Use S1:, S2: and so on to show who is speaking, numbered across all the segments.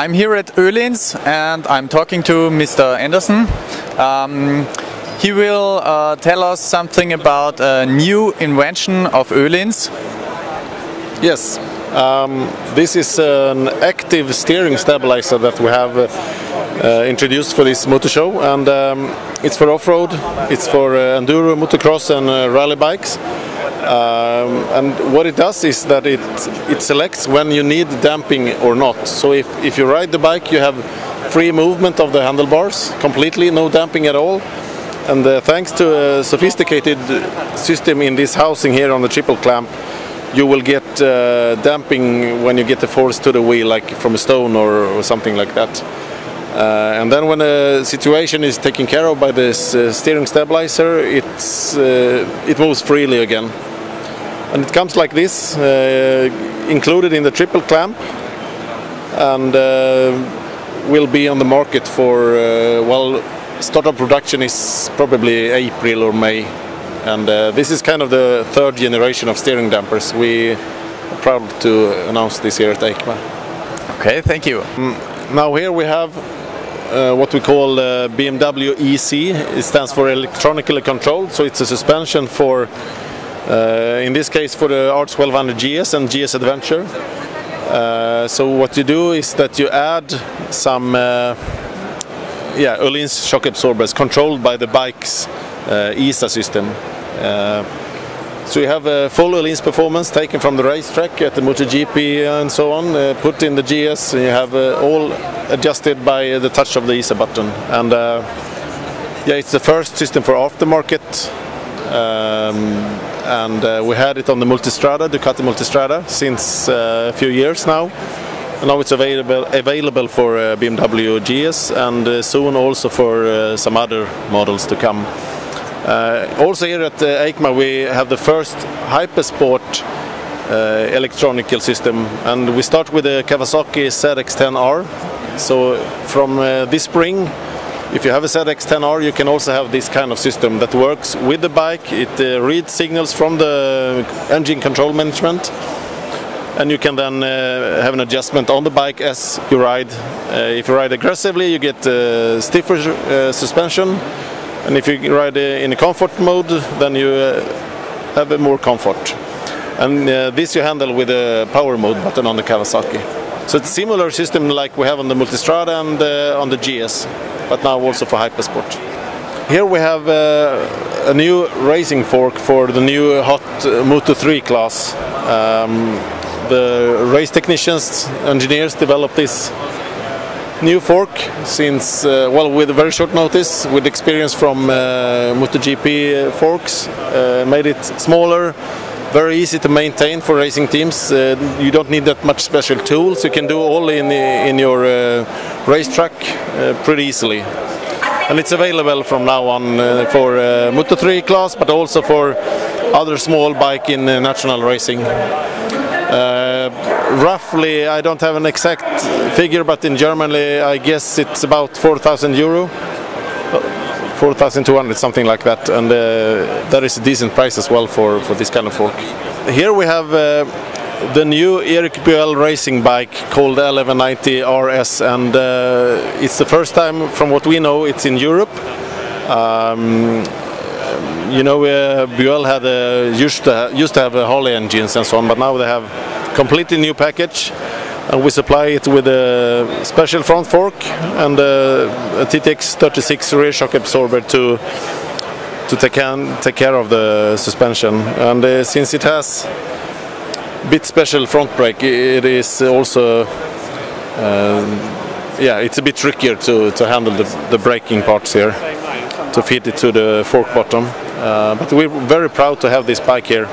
S1: I'm here at Öhlins and I'm talking to Mr. Anderson. Um, he will uh, tell us something about a new invention of Öhlins.
S2: Yes, um, this is an active steering stabilizer that we have uh, uh, introduced for this motor show and um, it's for off-road, it's for uh, enduro, motocross and uh, rally bikes. Um, and what it does is that it it selects when you need damping or not. So if, if you ride the bike you have free movement of the handlebars, completely no damping at all. And uh, thanks to a sophisticated system in this housing here on the triple clamp, you will get uh, damping when you get the force to the wheel, like from a stone or, or something like that. Uh, and then when a situation is taken care of by this uh, steering stabilizer, it's, uh, it moves freely again. And it comes like this, uh, included in the triple clamp, and uh, will be on the market for, well, startup production is probably April or May. And uh, this is kind of the third generation of steering dampers. We are proud to announce this here at EICMA.
S1: Okay, thank you.
S2: Mm, now here we have uh, what we call uh, BMW EC. It stands for electronically controlled, so it's a suspension for, uh, in this case, for the R1200 GS and GS Adventure. Uh, so what you do is that you add some uh, yeah, Öhlins shock absorbers controlled by the bike's uh, ESA system. Uh, so you have a full Öhlins performance taken from the racetrack at the MotoGP and so on, uh, put in the GS, and you have uh, all adjusted by the touch of the ESA button. And uh, yeah, it's the first system for aftermarket. Um, and uh, we had it on the Multistrada, Ducati Multistrada, since a few years now. Now it's available available for uh, BMW GS and uh, soon also for uh, some other models to come. Uh, also here at uh, EICMA we have the first Hypersport uh, electronical system and we start with the Kawasaki ZX-10R. So from this spring if you have a ZX-10R you can also have this kind of system that works with the bike. It reads signals from the engine control management and you can then uh, have an adjustment on the bike as you ride. Uh, if you ride aggressively you get uh, stiffer uh, suspension and if you ride uh, in a comfort mode then you uh, have more comfort. And this you handle with a power mode button on the Kawasaki. So it's a similar system like we have on the Multistrada and on the GS, but now also for Hypersport. Here we have a new racing fork for the new hot Moto 3 class. Um, the race technicians, engineers developed this new fork since, uh, well, with very short notice, with experience from uh, MotoGP forks, uh, made it smaller, very easy to maintain for racing teams. Uh, you don't need that much special tools. You can do all in in your uh, racetrack uh, pretty easily. And it's available from now on for Moto 3 class, but also for other small bike in national racing. Uh, roughly, I don't have an exact figure, but in Germany, I guess it's about 4,000 euro. 4,200, something like that, and uh, that is a decent price as well for, for this kind of fork. Here we have uh, the new Erik Buell racing bike called L1190 RS, and uh, it's the first time, from what we know, it's in Europe. Um, you know, uh, Buell had a, used to used to have Harley engines and so on, but now they have completely new package, and we supply it with a special front fork and a, a TTX 36 rear shock absorber to to take, can, take care of the suspension. And uh, since it has a bit special front brake, it is also uh, yeah, it's a bit trickier to, to handle the, the braking parts here to fit it to the fork bottom. Uh, but we're very proud to have this bike here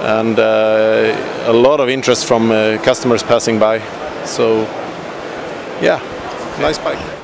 S2: and uh, a lot of interest from uh, customers passing by. So yeah, nice bike.